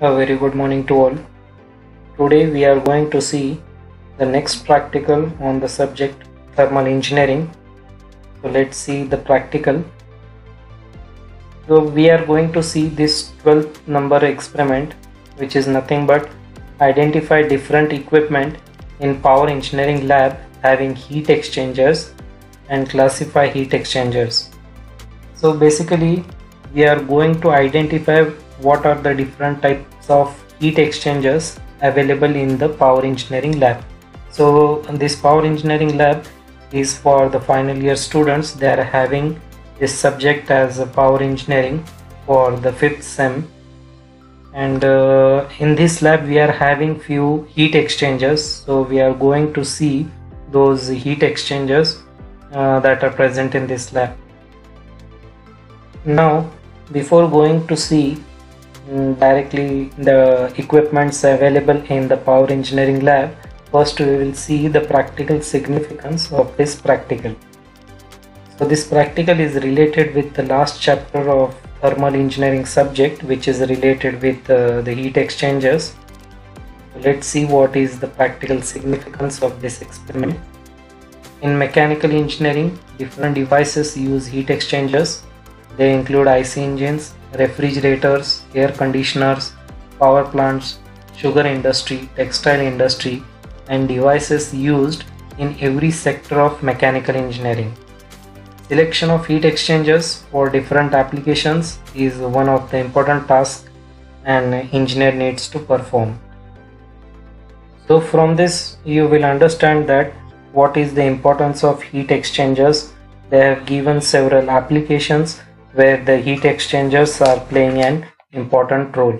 A very good morning to all. Today we are going to see the next practical on the subject thermal engineering. So let's see the practical. So we are going to see this 12th number experiment which is nothing but identify different equipment in power engineering lab having heat exchangers and classify heat exchangers. So basically we are going to identify what are the different types of heat exchangers available in the power engineering lab. So this power engineering lab is for the final year students. They are having this subject as power engineering for the fifth sem. And uh, in this lab we are having few heat exchangers. So we are going to see those heat exchangers uh, that are present in this lab. Now before going to see directly the equipments available in the power engineering lab first we will see the practical significance of this practical. So this practical is related with the last chapter of thermal engineering subject which is related with uh, the heat exchangers. Let's see what is the practical significance of this experiment. In mechanical engineering different devices use heat exchangers they include IC engines, refrigerators, air conditioners, power plants, sugar industry, textile industry, and devices used in every sector of mechanical engineering. Selection of heat exchangers for different applications is one of the important tasks an engineer needs to perform. So from this you will understand that what is the importance of heat exchangers. They have given several applications where the heat exchangers are playing an important role.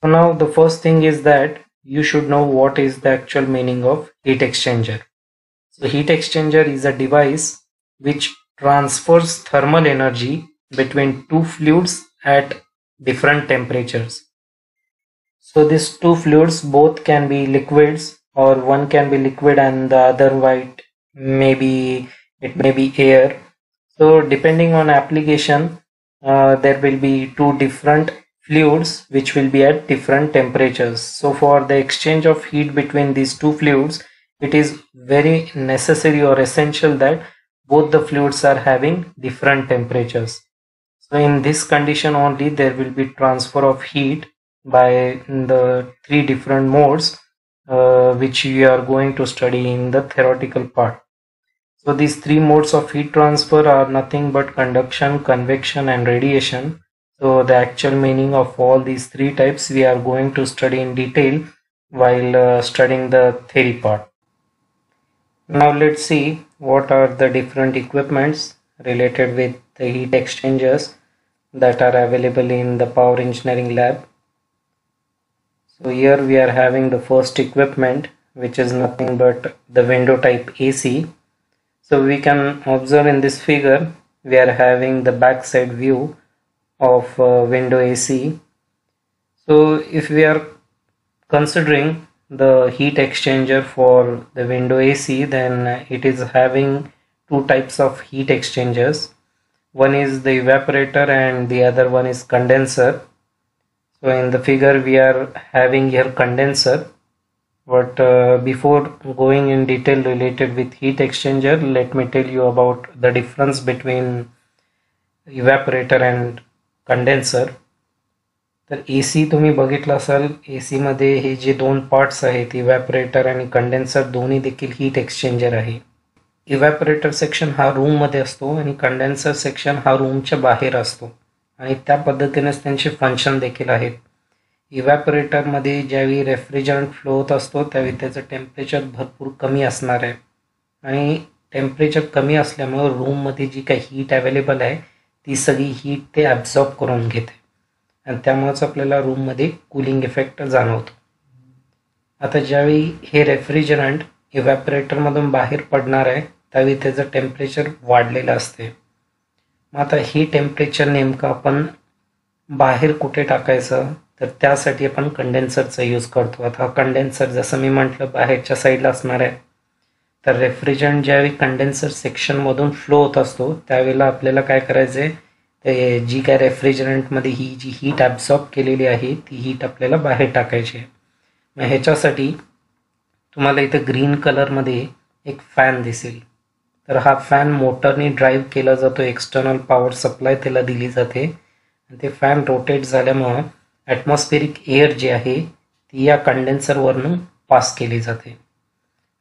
So now the first thing is that you should know what is the actual meaning of heat exchanger. So heat exchanger is a device which transfers thermal energy between two fluids at different temperatures. So these two fluids both can be liquids or one can be liquid and the other white maybe it may be air so depending on application, uh, there will be two different fluids which will be at different temperatures. So for the exchange of heat between these two fluids, it is very necessary or essential that both the fluids are having different temperatures. So in this condition only there will be transfer of heat by the three different modes uh, which we are going to study in the theoretical part. So these three modes of heat transfer are nothing but conduction, convection and radiation. So the actual meaning of all these three types we are going to study in detail while uh, studying the theory part. Now let's see what are the different equipments related with the heat exchangers that are available in the power engineering lab. So here we are having the first equipment which is nothing but the window type AC so we can observe in this figure we are having the backside view of uh, window AC. So if we are considering the heat exchanger for the window AC then it is having two types of heat exchangers. One is the evaporator and the other one is condenser. So in the figure we are having here condenser but uh, before going in detail related with heat exchanger let me tell you about the difference between evaporator and condenser. तर A C तुम्ही बघितलं असाल ए सीमध्ये हे जे दोन parts आहेत इव्हॅपरेटर आणि कंडेन्सर दोन्ही देखील हीट एक्सचेंजर आहे. इव्हॅपरेटर सेक्शन हा रूममध्ये असतो आणि कंडेन्सर सेक्शन हा रूमच्या बाहेर असतो. आणि त्या पद्धतीनेच त्यांचे फंक्शन देखील आहेत. इव्हॅपरेटरमध्ये ज्यावेळी रेफ्रिजरंट फ्लो होत असतो त्यावेळी त्याचं टेम्परेचर भरपूर कमी असणार आहे. आणि टेम्परेचर कमी असल्यामुळं रूममध्ये जी काही हीट अवेलेबल आहे ती सगळी हीट ते ॲब्झॉर्ब करून घेते. आणि त्यामुळेच आपल्याला रूममध्ये कूलिंग इफेक्ट जाणवतो. आता ज्यावेळी हे रेफ्रिजरंट इव्हॅपरेटरमधून बाहेर पडणार आहे त्यावेळी त्याचं टेम्परेचर वाढलेलं असते. मग आता ही टेम्परेचर नेमकं आपण बाहेर कुठे टाकायचं? तर त्यासाठी आपण कंडेन्सरचा यूज करतो. आता कंडेन्सर जसं मी म्हटलं बाहेरच्या साईडला असणार आहे. तर रेफ्रिजरंट ज्यावेळी कंडेन्सर सेक्शनमधून फ्लो होत असतो त्यावेळेला आपल्याला काय करायचं आहे ते जी काय रेफ्रिजरंटमध्ये ही जी हीट ॲब्झॉर्ब केलेली आहे ती हीट आपल्याला बाहेर टाकायची आहे. मग ह्याच्यासाठी तुम्हाला इथं ग्रीन कलरमध्ये एक फॅन दिसेल. तर हा फॅन मोटरने ड्राईव्ह केला जातो एक्सटर्नल पॉवर सप्लाय त्याला दिली जाते. आणि ते फॅन रोटेट झाल्यामुळं ॲटमॉस्फेरिक एअर जी आहे ती या कंडेन्सरवरून पास केली जाते.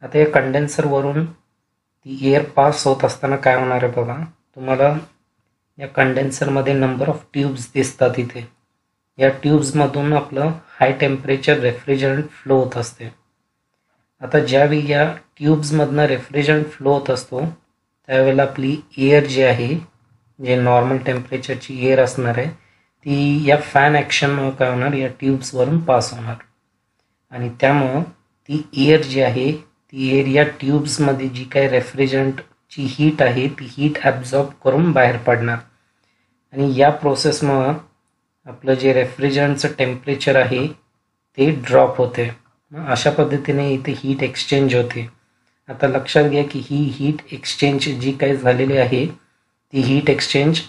आता या कंडेन्सरवरून ती एअर पास होत असताना काय होणार आहे बघा तुम्हाला या कंडेन्सरमध्ये नंबर ऑफ ट्यूब्स दिसतात इथे. या ट्यूब्समधून आपलं हाय टेम्परेचर रेफ्रिजरंट फ्लो होत असते. आता ज्यावेळी या ट्यूब्समधनं रेफ्रिजरंट फ्लो होत असतो त्यावेळेला आपली एअर जी आहे जे नॉर्मल टेम्परेचरची एअर असणार आहे ती या फॅन ॲक्शनमुळे काय होणार या ट्यूब्सवरून पास होणार. आणि त्यामुळं ती एअर जी आहे ती एअर या ट्यूब्समध्ये जी काही रेफ्रिजरंटची हीट आहे ती हीट ॲब्झॉर्ब करून बाहेर पडणार. आणि या प्रोसेसमुळं आपलं जे रेफ्रिजरंटचं टेम्परेचर आहे ते ड्रॉप होते. अशा पद्धतीने इथे हीट एक्सचेंज होते. आता लक्षात घ्या की ही हीट एक्सचेंज जी काही झालेली आहे ती heat exchange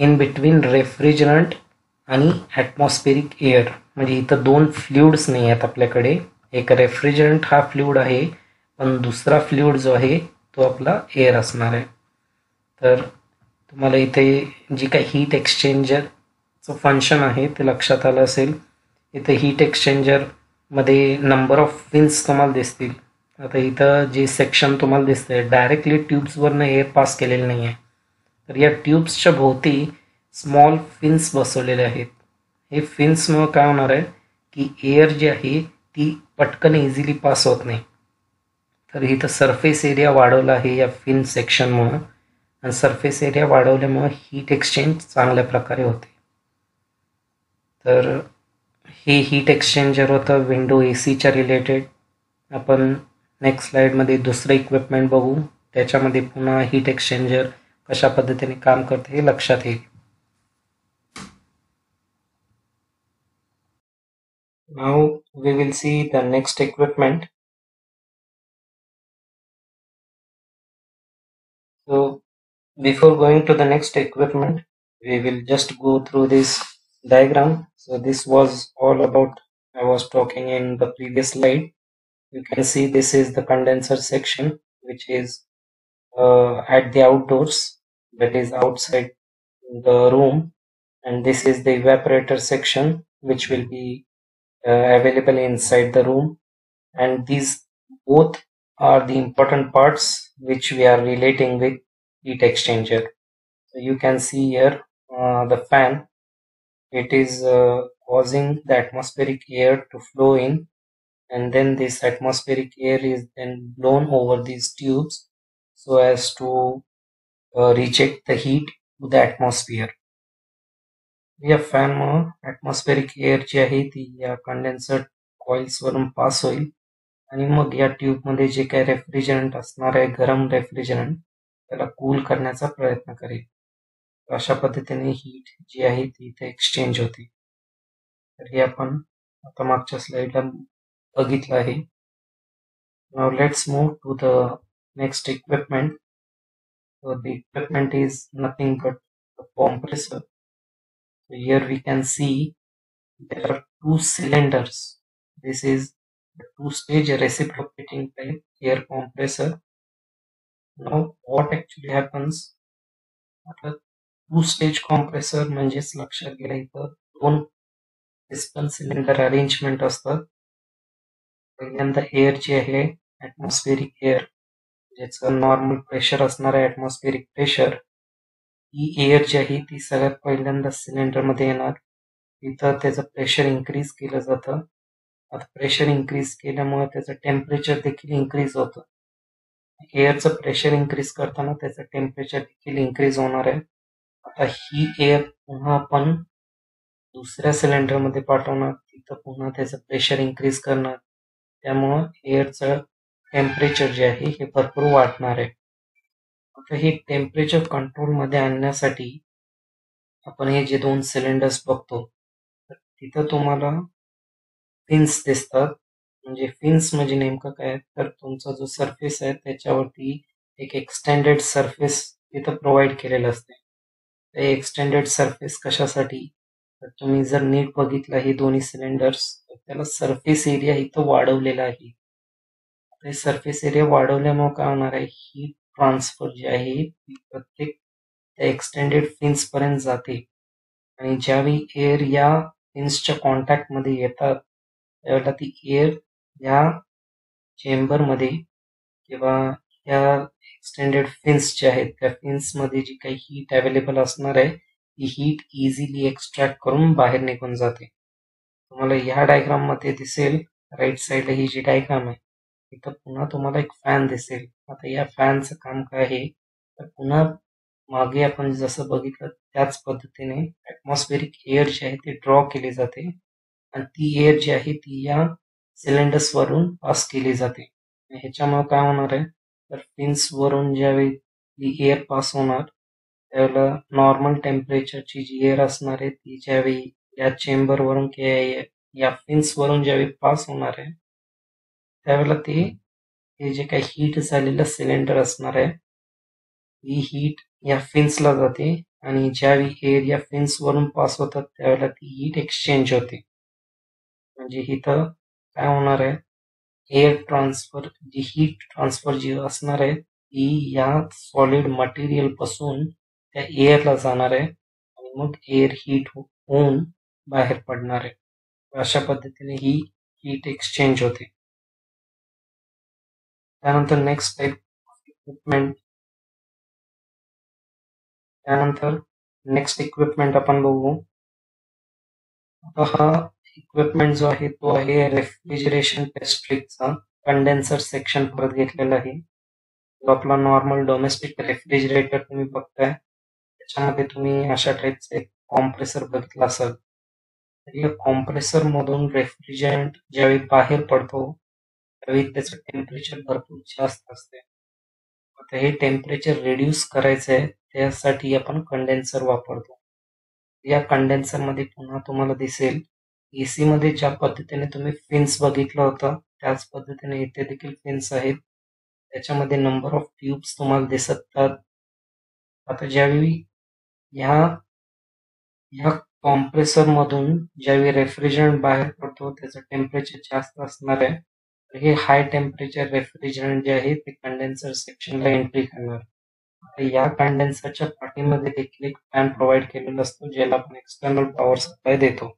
in between refrigerant आणि ॲटमॉस्फेरिक एअर म्हणजे इथं दोन फ्ल्युड्स नाही आहेत आपल्याकडे. एक रेफ्रिजरंट हा फ्ल्यूड आहे पण दुसरा फ्ल्यूड जो आहे तो आपला एअर असणार आहे. तर तुम्हाला इथे जी काही हीट एक्सचेंजरचं फंक्शन आहे ते लक्षात आलं असेल. इथे हीट एक्सचेंजरमध्ये नंबर ऑफ फिन्स तुम्हाला दिसतील. आता इथं जे सेक्शन तुम्हाला दिसतंय डायरेक्टली ट्यूब्सवरनं एअर पास केलेलं नाही आहे तर या ट्यूब्सच्या भोवती स्मॉल फिन्स बसवलेले आहेत. हे फिन्समुळं काय होणार आहे की एअर जी आहे ती पटकन इझिली पास होत नाही. तर इथं सरफेस एरिया वाढवला आहे या फिन सेक्शनमुळं आणि सरफेस एरिया वाढवल्यामुळं हीट एक्सचेंज चांगल्या प्रकारे होते. तर हे हीट एक्सचेंजर होतं विंडो ए सीच्या रिलेटेड आपण नेक्स्ट स्लाईडमध्ये दुसरं इक्विपमेंट बघू. त्याच्यामध्ये पुन्हा heat exchanger कशा पद्धतीने काम करते हे लक्षात येईल now we will see the next equipment so before going to the next equipment we will just go through this diagram so this was all about i was talking in the previous slide you can see this is the condenser section which is uh, at the outdoors that is outside the room. And this is the evaporator section which will be uh, available inside the room. And these both are the important parts which we are relating with heat exchanger. So you can see here uh, the fan. It is uh, causing the atmospheric air to flow in. And then this atmospheric air is then blown over these tubes so as to uh, reject the heat to the atmosphere या फॅनमुळं atmospheric air जी आहे ती या condenser कॉइल्सवरून pass होईल आणि मग या ट्यूबमध्ये जे काही रेफ्रिजरंट असणार आहे गरम रेफ्रिजरंट त्याला कूल करण्याचा प्रयत्न करेल अशा पद्धतीने हीट जी आहे ती इथे एक्सचेंज होते तर हे आपण आता मागच्या स्लाइडला बघितलं आहे नाव let's move to the Next equipment the equipment is nothing but compressor So here we can see there are two cylinders. This is the two-stage reciprocating type air compressor. Now what actually happens? आता two stage compressor म्हणजेच लक्षात गेला इथं दोन piston cylinder arrangement असतात पहिल्यांदा air जी आहे ॲटमॉस्फेरिक एअर ज्याचं नॉर्मल प्रेशर असणार आहे ऍटमॉस्फेरिक प्रेशर ही एअर जी आहे ती सगळ्यात पहिल्यांदा सिलेंडरमध्ये येणार. तिथं त्याचं प्रेशर इन्क्रीज केलं जातं. आता प्रेशर इन्क्रीज केल्यामुळे त्याचं टेम्परेचर देखील इन्क्रीज होतं. एअरचं प्रेशर इन्क्रीज करताना त्याचं टेम्परेचर देखील इन्क्रीज होणार आहे. आता ही एअर पुन्हा आपण दुसऱ्या सिलेंडरमध्ये पाठवणार. तिथं पुन्हा त्याचं प्रेशर इन्क्रीज करणार. त्यामुळं एअरचं टेम्परेचर जे आहे हे भरपूर वाढणार आहे. आता हे टेम्परेचर कंट्रोलमध्ये आणण्यासाठी आपण हे जे दोन सिलेंडर्स बघतो तिथं तुम्हाला फिन्स दिसतात. म्हणजे फिन्स म्हणजे नेमकं काय तर तुमचा जो सरफेस आहे त्याच्यावरती एक एक्सटेंडेड सरफेस तिथं प्रोव्हाइड केलेलं असते. एक्सटेंडेड सरफेस कशासाठी? तर तुम्ही जर नीट बघितलं हे दोन्ही सिलेंडर्स तर त्याला सरफेस एरिया इथं वाढवलेला आहे. सरफेस एरिया वाढवल्यामुळे काय होणार आहे? ही ट्रान्सफर जी आहे ती प्रत्येक त्या एक्सटेंडेड फिन्स पर्यंत जाते. आणि ज्यावेळी एअर या फिन्सच्या कॉन्टॅक्टमध्ये येतात त्यावेळेला ती एअर या चेंबरमध्ये किंवा या एक्सटेंडेड फिन्स जे आहेत त्या फिन्समध्ये जी काही हीट अवेलेबल असणार आहे ती हीट इझिली एक्स्ट्रॅक्ट करून बाहेर निघून जाते. तुम्हाला ह्या डायग्राममध्ये दिसेल राईट साईडला ही जी डायग्राम आहे इथं पुन्हा तुम्हाला एक फॅन दिसेल. आता या फॅनचं काम काय आहे? तर पुन्हा मागे आपण जसं बघितलं त्याच पद्धतीने ऍटमॉस्फेरिक एअर जी आहे ती ड्रॉ केली जाते. आणि ती एअर जी आहे ती या सिलेंडर्स वरून पास केली जाते. ह्याच्यामुळे काय होणार आहे? तर फिन्स वरून ज्यावेळी ती एअर पास होणार त्यावेळेला नॉर्मल टेम्परेचरची जी एअर असणार आहे ती ज्यावेळी या चेंबरवरून किंवा या फिन्सवरून ज्यावेळी पास होणार आहे त्यावेळेला ते हे जे काही हीट झालेलं सिलेंडर असणार आहे ही हीट या फिन्सला जाते आणि ज्यावेळी एअर या फिन्स वरून पास होतात त्यावेळेला ती हीट एक्सचेंज होते. म्हणजे इथं काय होणार आहे? एअर ट्रान्सफर जी हीट ट्रान्सफर जी असणार आहे ती या सॉलिड मटेरियलपासून त्या एअरला जाणार आहे आणि मग एअर हीट होऊन बाहेर पडणार आहे. अशा पद्धतीने ही हीट एक्सचेंज होते. त्यानंतर नेक्स्ट टाईप इक्विपमेंट त्यानंतर नेक्स्ट इक्विपमेंट आपण बघू. आता हा इक्विपमेंट जो आहे तो आहे रेफ्रिजरेशन टेस्ट्रिकचा कंडेन्सर सेक्शन परत घेतलेला आहे. जो आपला नॉर्मल डोमेस्टिक रेफ्रिजरेटर तुम्ही बघताय. त्याच्यामध्ये तुम्ही अशा टाईपचा एक कॉम्प्रेसर बघितला असाल. या कॉम्प्रेसर मधून रेफ्रिजरंट ज्यावेळी बाहेर पडतो त्यावेळी त्याचं टेम्परेचर भरपूर जास्त असते. आता हे टेम्परेचर रेड्यूस करायचं आहे त्यासाठी आपण कंडेन्सर वापरतो. या कंडेन्सरमध्ये पुन्हा तुम्हाला दिसेल एसी मध्ये ज्या पद्धतीने तुम्ही फिन्स बघितलं होतं त्याच पद्धतीने इथे देखील फिन्स आहेत. त्याच्यामध्ये नंबर ऑफ ट्यूब्स तुम्हाला दिसतात आता ज्यावेळी ह्या ह्या कॉम्प्रेसर मधून ज्यावेळी रेफ्रिजरंट बाहेर पडतो त्याचं टेम्परेचर जास्त असणार आहे. हे हाय टेम्परेचर रेफ्रिजरंट जे आहे ते कंडेन्सर सेक्शनला एंट्री करणार. या कंडेन्सरच्या पाठीमध्ये देखील एक फॅन प्रोव्हाइड केलेला असतो ज्याला आपण एक्सटर्नल पॉवर सप्लाय देतो.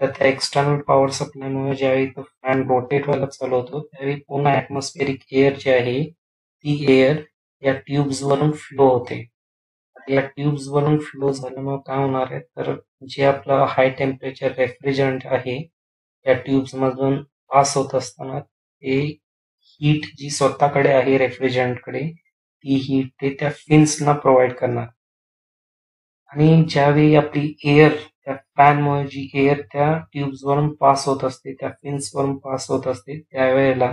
तर त्या एक्सटर्नल पॉवर सप्लायमुळे ज्यावेळी तो फॅन रोटेट व्हायला चालू होतो त्यावेळी पूर्ण ऍटमॉस्फेरिक एअर जी आहे ती एअर या ट्यूब्स वरून फ्लो होते. या ट्यूब्स वरून फ्लो झाल्यामुळे काय होणार आहे? तर जे आपलं हाय टेम्परेचर रेफ्रिजरंट आहे त्या ट्यूब्स मधून पास होत असताना ते हीट जी स्वतःकडे आहे रेफ्रिजरंटकडे ती हीट ते त्या फिन्सना प्रोव्हाइड करणार. आणि ज्यावेळी आपली एअर त्या फॅनमुळे जी एअर त्या ट्यूब्सवरून पास होत असते त्या फिन्सवरून पास होत असते त्यावेळेला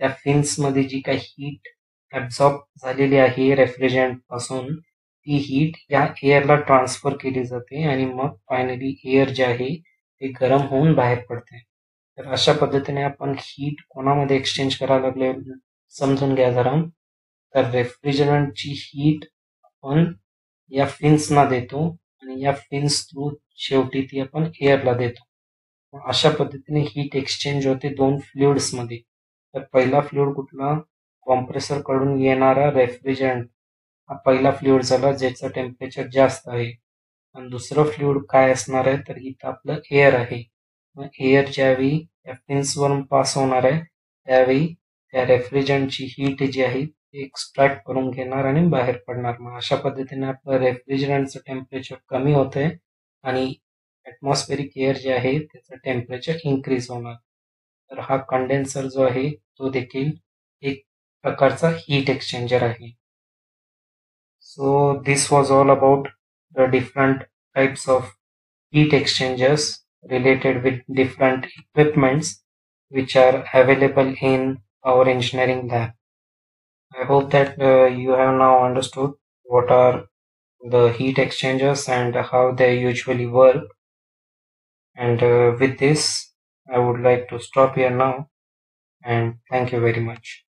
त्या फिन्समध्ये जी काही हीट ऍब्झॉर्ब झालेली आहे रेफ्रिजरंटपासून ती हीट या एअरला ट्रान्सफर केली जाते आणि मग फायनली एअर जे आहे ते गरम होऊन बाहेर पडते. तर अशा पद्धतीने आपण हीट कोणामध्ये एक्सचेंज करायला लागले समजून घ्या जरा. तर रेफ्रिजरंटची हीट आपण या फिन्सना देतो आणि या फिन्स थ्रू शेवटी ती आपण एअरला देतो. अशा पद्धतीने हीट एक्सचेंज होते दोन फ्लुइड्समध्ये तर पहिला फ्लुइड कुठला? कॉम्प्रेसरकडून येणारा रेफ्रिजरंट हा पहिला फ्लुइड झाला ज्याचं टेम्परेचर जास्त आहे. आणि दुसरं फ्लुइड काय असणार आहे? तर इथं आपलं एअर आहे. एअर ज्यावेळी या वरून पास होणार आहे. त्यावेळी त्या रेफ्रिजरंटची हीट जी आहे ती एक्स्ट्रॅक्ट करून घेणार आणि बाहेर पडणार. मग अशा पद्धतीने आपलं रेफ्रिजरंटचं टेम्परेचर कमी होतंय आणि ऍटमॉस्फेरिक एअर जे आहे त्याचं टेम्परेचर इन्क्रीज होणार. तर हा कंडेन्सर जो आहे तो देखील एक प्रकारचा हीट एक्सचेंजर आहे. So this was all about the different types of heat exchangers related with different equipments which are available in our engineering lab. I hope that uh, you have now understood what are the heat exchangers and how they usually work. And uh, with this, I would like to stop here now and thank you very much.